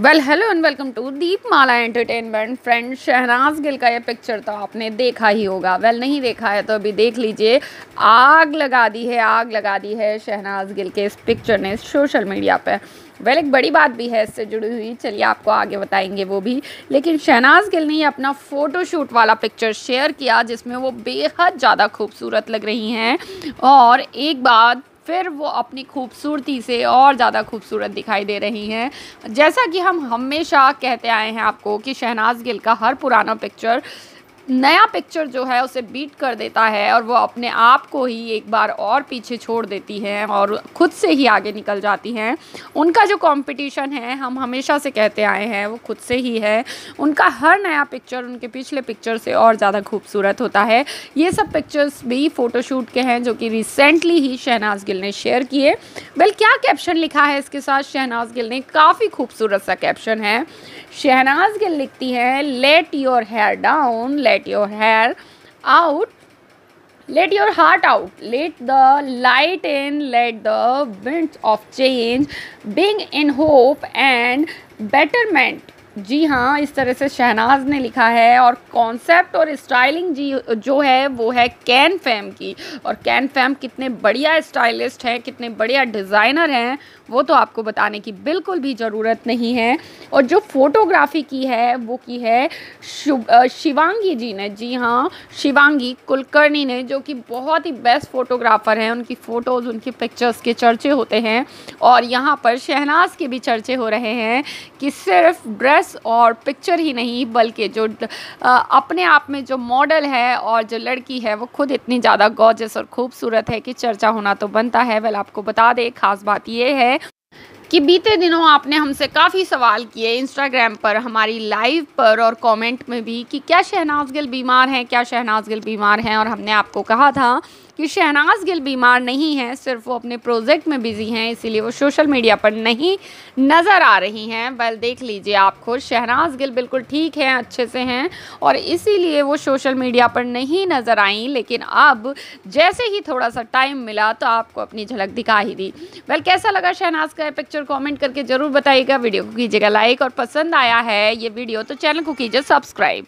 Well hello and welcome to Deep Mala entertainment friend Shehnaaz Gill का ये picture तो आपने देखा ही होगा। वेल well, नहीं देखा है तो अभी देख लीजिए। आग लगा दी है आग लगा दी है शहनाज गिल के इस पिक्चर ने सोशल मीडिया पे। वेल एक बड़ी बात भी है इससे जुड़ी हुई। चलिए आपको आगे बताएँगे वो भी। लेकिन शहनाज गिल ने अपना फ़ोटोशूट वाला पिक्चर शेयर किया जिसमें वो बेहद ज़्यादा खूबसूरत लग रही हैं। और एक बात फिर वो अपनी खूबसूरती से और ज़्यादा खूबसूरत दिखाई दे रही हैं। जैसा कि हम हमेशा कहते आए हैं आपको कि शहनाज गिल का हर पुराना पिक्चर नया पिक्चर जो है, उसे बीट कर देता है और वो अपने आप को ही एक बार और पीछे छोड़ देती हैं और ख़ुद से ही आगे निकल जाती हैं। उनका जो कंपटीशन है, हम हमेशा से कहते आए हैं, वो खुद से ही है। उनका हर नया पिक्चर उनके पिछले पिक्चर से और ज़्यादा खूबसूरत होता है। ये सब पिक्चर्स भी फ़ोटोशूट के हैं, जो कि रिसेंटली ही शहनाज गिल ने शेयर किए। वेल क्या कैप्शन लिखा है इसके साथ? शहनाज गिल ने काफ़ी खूबसूरत सा कैप्शन है। शहनाज गिल लिखती हैं let your hair down let your hair out let your heart out let the light in let the winds of change being in hope and betterment. जी हाँ इस तरह से शहनाज ने लिखा है और कॉन्सेप्ट और स्टाइलिंग जी, जो है, वो है कैन फैम की। और कैन फैम कितने बढ़िया स्टाइलिस्ट हैं, कितने बढ़िया डिज़ाइनर हैं वो तो आपको बताने की बिल्कुल भी ज़रूरत नहीं है। और जो फोटोग्राफी की है, वो की है शिवांगी जी ने। जी हाँ शिवांगी कुलकर्णी ने, जो कि बहुत ही बेस्ट फोटोग्राफ़र हैं। उनकी फ़ोटोज़ उनकी पिक्चर्स के चर्चे होते हैं। और यहाँ पर शहनाज के भी चर्चे हो रहे हैं कि सिर्फ़ ड्रेस और पिक्चर ही नहीं, बल्कि जो अपने आप में जो मॉडल है और जो लड़की है, वो खुद इतनी ज़्यादा गॉर्जस और खूबसूरत है कि चर्चा होना तो बनता है। वेल आपको बता दें, खास बात ये है कि बीते दिनों आपने हमसे काफ़ी सवाल किए इंस्टाग्राम पर, हमारी लाइव पर और कमेंट में भी कि क्या शहनाज गिल बीमार हैं, क्या शहनाज गिल बीमार हैं? और हमने आपको कहा था कि शहनाज गिल बीमार नहीं हैं, सिर्फ़ वो अपने प्रोजेक्ट में बिज़ी हैं, इसीलिए वो सोशल मीडिया पर नहीं नज़र आ रही हैं। वेल, देख लीजिए आप खुद, शहनाज गिल बिल्कुल ठीक हैं, अच्छे से हैं, और इसीलिए वो सोशल मीडिया पर नहीं नज़र आई, लेकिन अब जैसे ही थोड़ा सा टाइम मिला तो आपको अपनी झलक दिखा ही दी। वेल, कैसा लगा शहनाज का पिक्चर? कॉमेंट करके ज़रूर बताइएगा, वीडियो को कीजिएगा लाइक, और पसंद आया है ये वीडियो तो चैनल को कीजिए सब्सक्राइब।